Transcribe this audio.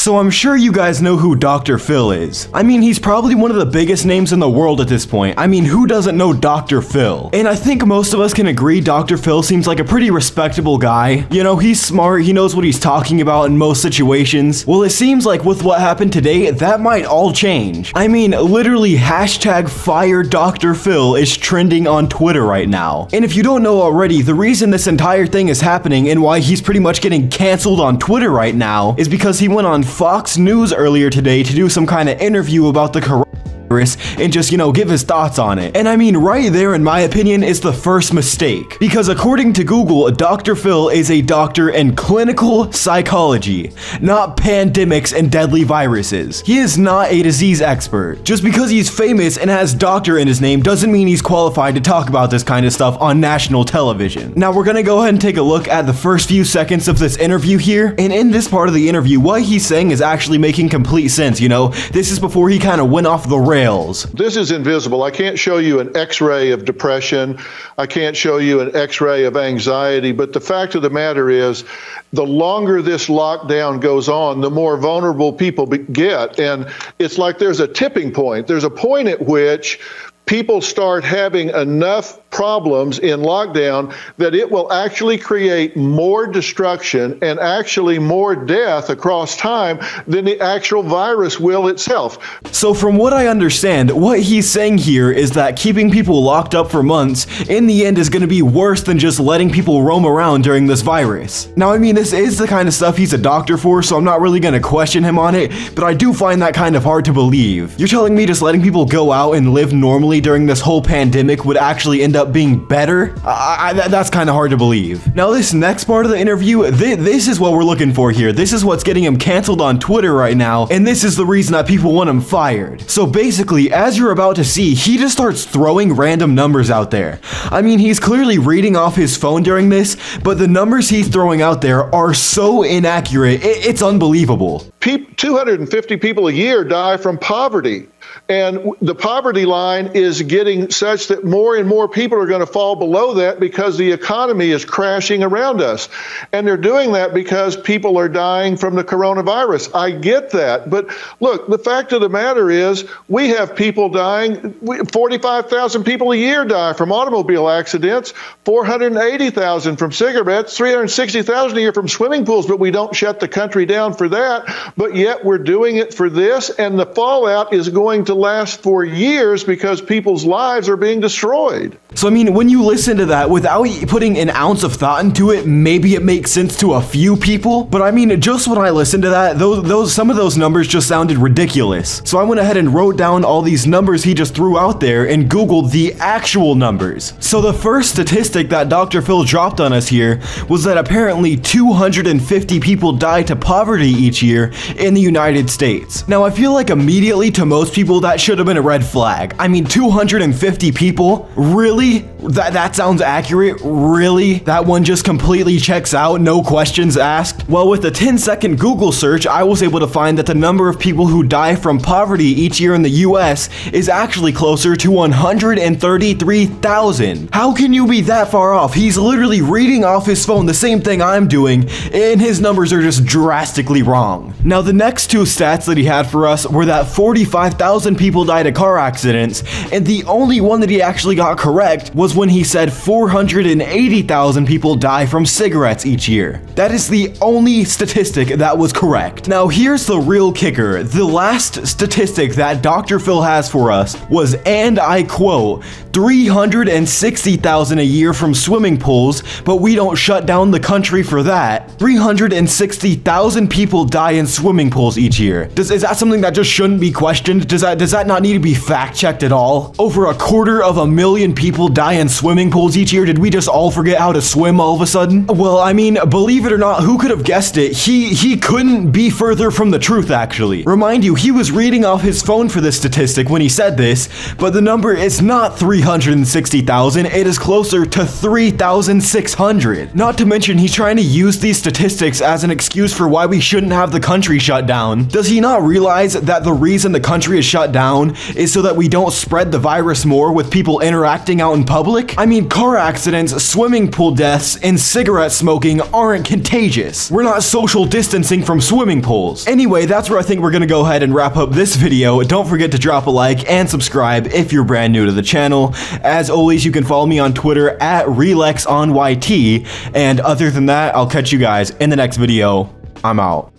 So I'm sure you guys know who Dr. Phil is. I mean, he's probably one of the biggest names in the world at this point. I mean, who doesn't know Dr. Phil? And I think most of us can agree Dr. Phil seems like a pretty respectable guy. You know, he's smart, he knows what he's talking about in most situations. Well, it seems like with what happened today, that might all change. I mean, literally, hashtag fire Dr. Phil is trending on Twitter right now. And if you don't know already, the reason this entire thing is happening and why he's pretty much getting canceled on Twitter right now is because he went on Fox News earlier today to do some kind of interview about the corona and just, you know, give his thoughts on it. And I mean, right there, in my opinion, is the first mistake. Because according to Google, Dr. Phil is a doctor in clinical psychology, not pandemics and deadly viruses. He is not a disease expert. Just because he's famous and has doctor in his name doesn't mean he's qualified to talk about this kind of stuff on national television. Now, we're gonna go ahead and take a look at the first few seconds of this interview here. And in this part of the interview, what he's saying is actually making complete sense, you know? This is before he kind of went off the rails rails. This is invisible. I can't show you an x ray of depression. I can't show you an x ray of anxiety. But the fact of the matter is, the longer this lockdown goes on, the more vulnerable people get. And it's like there's a tipping point. There's a point at which people start having enough problems in lockdown that it will actually create more destruction and actually more death across time than the actual virus will itself. So, from what I understand, what he's saying here is that keeping people locked up for months in the end is going to be worse than just letting people roam around during this virus. Now, I mean, this is the kind of stuff he's a doctor for, so I'm not really going to question him on it, but I do find that kind of hard to believe. You're telling me just letting people go out and live normally during this whole pandemic would actually end up being better? I, I, that's kind of hard to believe. Now, this next part of the interview, th this is what we're looking for here. This is what's getting him canceled on Twitter right now, and this is the reason that people want him fired. So basically, as you're about to see, he just starts throwing random numbers out there. I mean, he's clearly reading off his phone during this, but the numbers he's throwing out there are so inaccurate, it, it's unbelievable. 250 people a year die from poverty. And the poverty line is getting such that more and more people are going to fall below that because the economy is crashing around us. And they're doing that because people are dying from the coronavirus. I get that. But look, the fact of the matter is, we have people dying. 45,000 people a year die from automobile accidents, 480,000 from cigarettes, 360,000 a year from swimming pools. But we don't shut the country down for that. But yet we're doing it for this. And the fallout is going to last for years because people's lives are being destroyed. So, I mean, when you listen to that without putting an ounce of thought into it, maybe it makes sense to a few people. But I mean, just when I listened to that, those, those, some of those numbers just sounded ridiculous. So I went ahead and wrote down all these numbers he just threw out there and Googled the actual numbers. So the first statistic that Dr. Phil dropped on us here was that apparently 250 people die to poverty each year in the United States. Now, I feel like immediately to most people that should have been a red flag. I mean, 250 people? Really? That, that sounds accurate? Really? That one just completely checks out, no questions asked? Well, with a 10 second Google search, I was able to find that the number of people who die from poverty each year in the US is actually closer to 133,000. How can you be that far off? He's literally reading off his phone the same thing I'm doing, and his numbers are just drastically wrong. Now, the next two stats that he had for us were that 45,000 people died of car accidents, and the only one that he actually got correct was when he said 480,000 people die from cigarettes each year. That is the only statistic that was correct. Now, here's the real kicker. The last statistic that Dr. Phil has for us was, and I quote, 360,000 a year from swimming pools, but we don't shut down the country for that. 360,000 people die in swimming pools each year. Does, is that something that just shouldn't be questioned? Does that does that not need to be fact checked at all? Over a quarter of a million people die in swimming pools each year. Did we just all forget how to swim all of a sudden? Well, I mean, believe it or not, who could have guessed it? He he couldn't be further from the truth actually. Remind you, he was reading off his phone for this statistic when he said this, but the number is not 360,000, it is closer to 3,600. Not to mention he's trying to use these statistics as an excuse for why we shouldn't have the country shut down. Does he not realize that the reason the country is shut down is so that we don't spread the virus more with people interacting out in public? I mean, car accidents, swimming pool deaths, and cigarette smoking aren't contagious. We're not social distancing from swimming pools. Anyway, that's where I think we're gonna go ahead and wrap up this video. Don't forget to drop a like and subscribe if you're brand new to the As always, you can follow me on Twitter at RelexOnYT. And other than that, I'll catch you guys in the next video. I'm out.